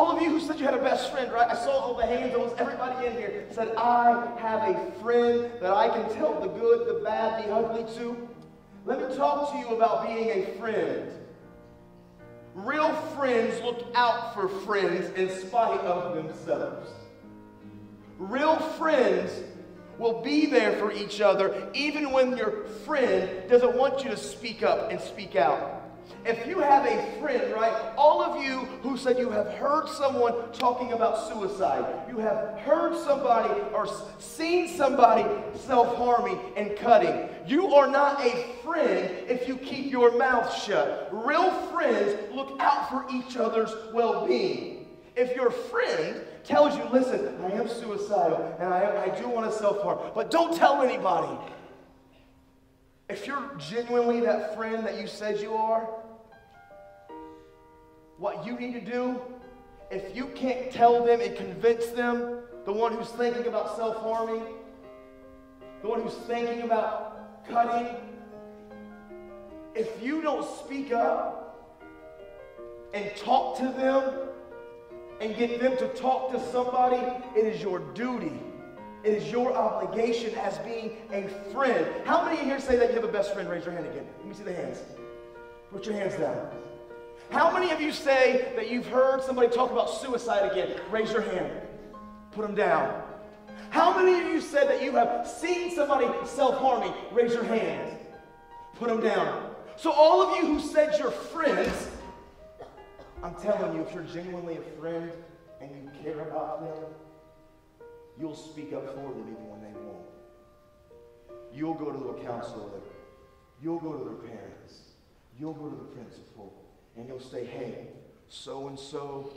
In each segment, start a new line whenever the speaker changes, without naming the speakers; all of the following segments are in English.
All of you who said you had a best friend, right? I saw all the hands, almost everybody in here said, I have a friend that I can tell the good, the bad, the ugly to. Let me talk to you about being a friend. Real friends look out for friends in spite of themselves. Real friends will be there for each other even when your friend doesn't want you to speak up and speak out. If you have a friend, right, all of you who said you have heard someone talking about suicide, you have heard somebody or seen somebody self harming and cutting, you are not a friend if you keep your mouth shut. Real friends look out for each other's well being. If your friend tells you, listen, I am suicidal and I, I do want to self harm, but don't tell anybody. If you're genuinely that friend that you said you are, what you need to do, if you can't tell them and convince them, the one who's thinking about self harming, the one who's thinking about cutting, if you don't speak up and talk to them and get them to talk to somebody, it is your duty. It is your obligation as being a friend. How many of you here say that you have a best friend? Raise your hand again. Let me see the hands. Put your hands down. How many of you say that you've heard somebody talk about suicide again? Raise your hand. Put them down. How many of you said that you have seen somebody self harming? Raise your hand. Put them down. So, all of you who said you're friends, I'm telling you, if you're genuinely a friend and you care about them, you'll speak up for them even when they won't. You'll go to a counselor. You'll go to their parents. You'll go to the principal and you'll say, hey, so and so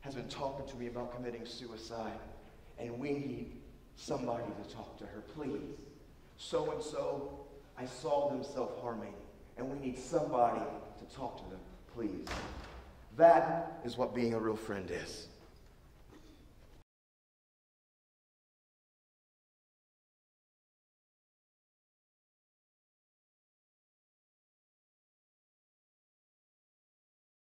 has been talking to me about committing suicide, and we need somebody to talk to her, please. So and so, I saw them self harming, and we need somebody to talk to them, please. That is what being a real friend is.